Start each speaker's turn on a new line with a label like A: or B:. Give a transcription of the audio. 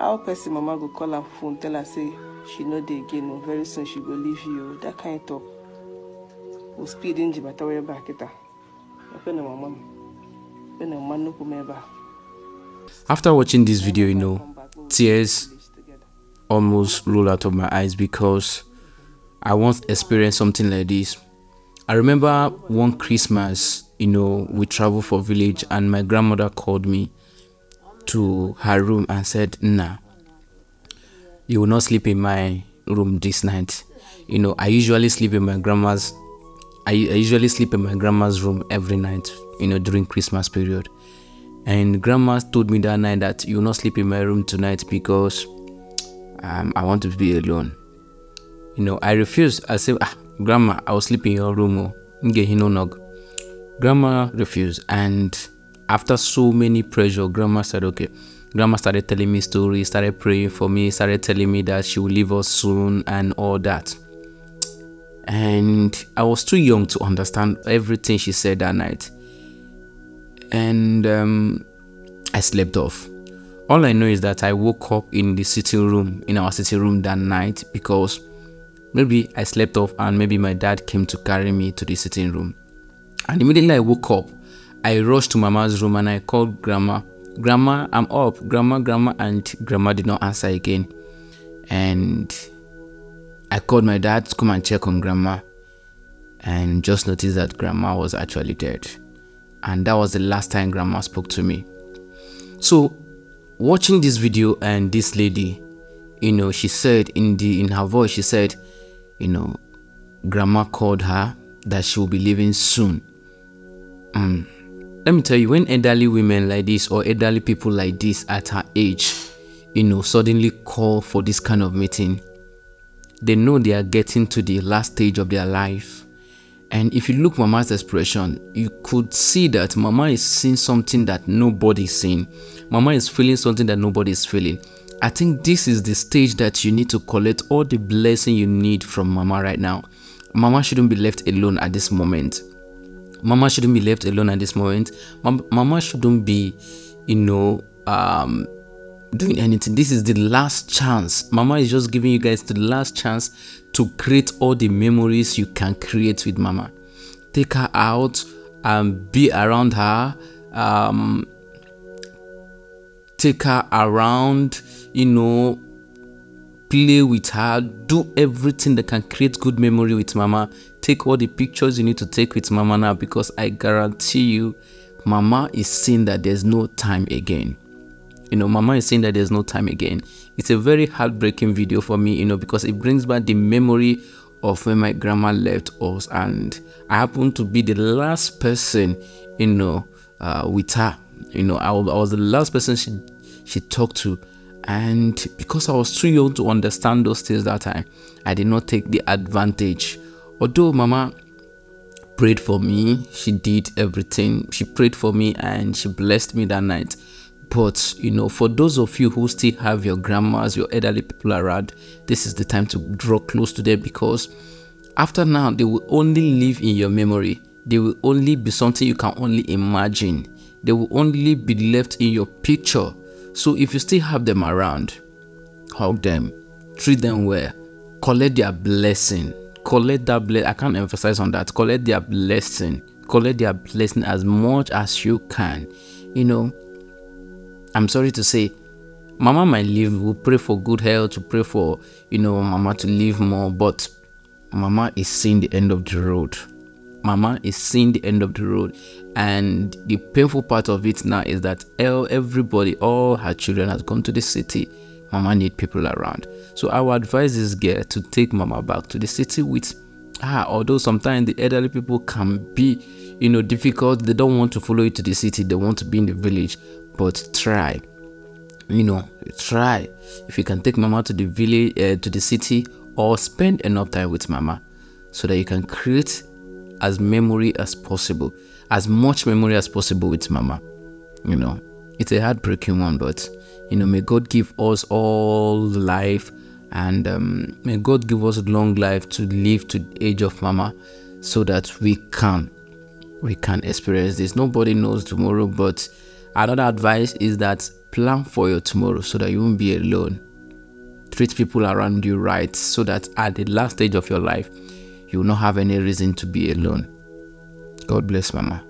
A: how person mama go call am phone tell her say she no dey again o very soon she go leave you o that kind talk. O speed nji batawa ebe a kịta ekwe na mama na mama nnukwu m ebe
B: After watching this video, you know, tears almost roll out of my eyes because I once experienced something like this. I remember one Christmas, you know, we traveled for village and my grandmother called me to her room and said, Nah, you will not sleep in my room this night. You know, I usually sleep in my grandma's I, I usually sleep in my grandma's room every night, you know, during Christmas period. And grandma told me that night that you will not sleep in my room tonight because um, I want to be alone. You know, I refused. I said, ah, Grandma, I will sleep in your room. oh. Nge hino nog." Grandma refused. And after so many pressure, Grandma said, okay. Grandma started telling me stories, started praying for me, started telling me that she will leave us soon and all that. And I was too young to understand everything she said that night and um, I slept off. All I know is that I woke up in the sitting room, in our sitting room that night because maybe I slept off and maybe my dad came to carry me to the sitting room. And immediately I woke up, I rushed to mama's room and I called grandma. Grandma, I'm up. Grandma, grandma, and grandma did not answer again. And I called my dad to come and check on grandma and just noticed that grandma was actually dead and that was the last time grandma spoke to me so watching this video and this lady you know she said in the in her voice she said you know grandma called her that she will be leaving soon um let me tell you when elderly women like this or elderly people like this at her age you know suddenly call for this kind of meeting they know they are getting to the last stage of their life and if you look Mama's expression, you could see that Mama is seeing something that nobody is seeing. Mama is feeling something that nobody is feeling. I think this is the stage that you need to collect all the blessing you need from Mama right now. Mama shouldn't be left alone at this moment. Mama shouldn't be left alone at this moment. Mam- Mama shouldn't be, you know, um, doing anything. This is the last chance. Mama is just giving you guys the last chance to create all the memories you can create with Mama. Take her out and be around her. Um, take her around, you know, play with her, do everything that can create good memory with Mama. Take all the pictures you need to take with Mama now because I guarantee you, Mama is seeing that there's no time again. You know mama is saying that there's no time again. It's a very heartbreaking video for me you know because it brings back the memory of when my grandma left us and i happened to be the last person you know uh, with her. You know I, I was the last person she she talked to and because i was too young to understand those things that time i did not take the advantage although mama prayed for me she did everything she prayed for me and she blessed me that night but you know, for those of you who still have your grandmas, your elderly people around, this is the time to draw close to them because after now they will only live in your memory. They will only be something you can only imagine. They will only be left in your picture. So if you still have them around, hug them, treat them well, collect their blessing. Collect that blessing. I can't emphasize on that. Collect their blessing. Collect their blessing as much as you can. You know, I'm sorry to say, Mama might live. We'll pray for good health, to pray for, you know, Mama to live more, but Mama is seeing the end of the road. Mama is seeing the end of the road. And the painful part of it now is that everybody, all her children has gone to the city. Mama need people around. So I would advise this girl to take Mama back to the city with her. Although sometimes the elderly people can be, you know, difficult. They don't want to follow you to the city. They want to be in the village but try you know try if you can take mama to the village uh, to the city or spend enough time with mama so that you can create as memory as possible as much memory as possible with mama you know it's a heartbreaking one but you know may god give us all life and um, may god give us a long life to live to the age of mama so that we can we can experience this nobody knows tomorrow but Another advice is that Plan for your tomorrow so that you won't be alone. Treat people around you right so that at the last stage of your life, you will not have any reason to be alone. God bless, Mama.